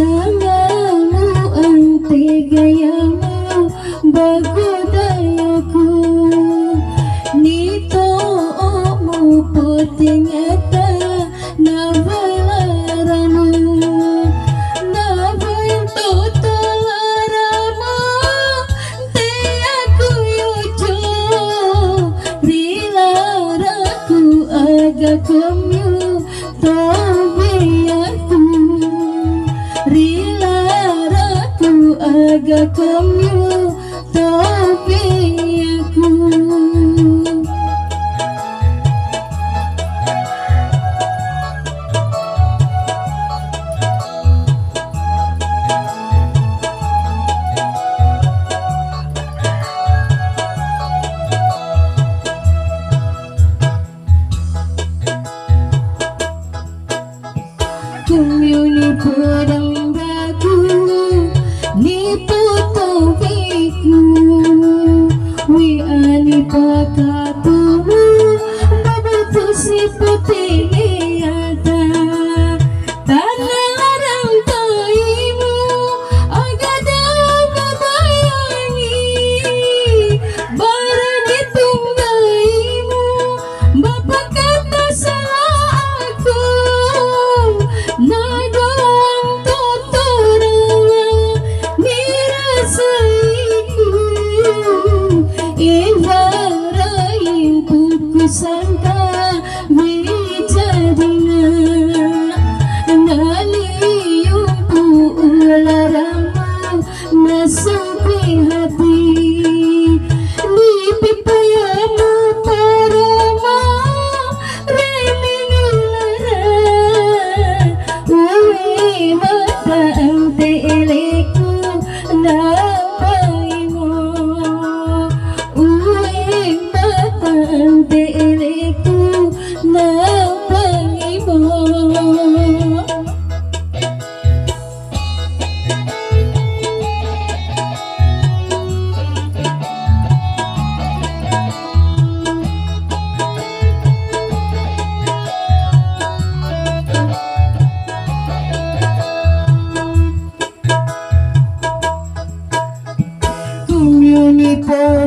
Semau ante gayamu ku, Nito omu potingeta navai laramu Navai toto laramu te aku yujo Rilaraku aga kemyu Rila ratu agak kamu Nơi buồn, thương yêu như cô.